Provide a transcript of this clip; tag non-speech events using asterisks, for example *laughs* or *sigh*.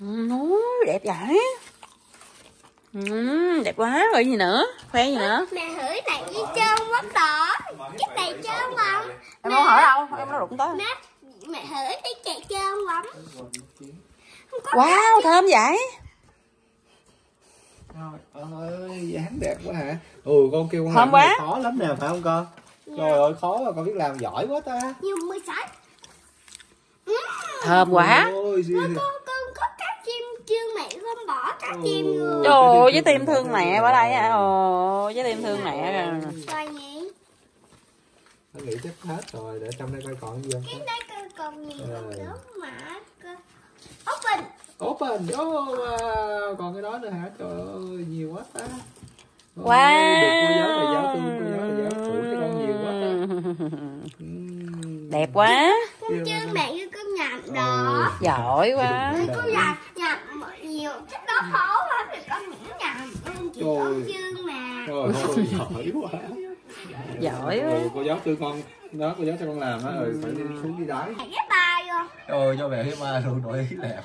Ôi, đẹp vậy. Ừ, đẹp quá rồi gì nữa? Khoe gì nữa? Mẹ hửi này với trơn quấn đỏ cái này trơn mà. Em không hỏi đâu em nó rụng tới. Mẹ mẹ hửi cái chạy trơn quấn wow thơm vậy. Trời ơi, dáng đẹp quá hả? Ừ, con kêu con Thơm quá. khó lắm nè, phải không con? Trời ơi, khó mà con biết làm giỏi quá ta. nhiều mười sáu thơm quá. Ôi, gì- con con có cá chim chưa mẹ chim Ừ. luôn trời ơi với tim *laughs* thương mẹ ở đây à ồ với tim thương mẹ à. rồi nhỉ Nó nghĩ chắc hết rồi, để trong đây coi còn gì không? cái đây còn nhiều Rồi. nữa mà open Open, oh, wow, còn cái đó nữa hả? Trời ơi, nhiều quá ta. Wow. Được cô giáo thầy giáo thương, cô giáo thầy giáo thưởng cho con nhiều quá ta. Đẹp quá con chưa mẹ con nhầm đó giỏi quá con nhầm nhiều. Cái đó khó lắm thì con những nhầm con chỉ Trời. chương mà. Trời ơi, giỏi quá. giỏi quá. Ừ, cô giáo tư con đó cô giáo cho con làm á ừ phải đi xuống đi mẹ cái bài rồi ôi cho mẹ cái ma luôn nội ý lẹ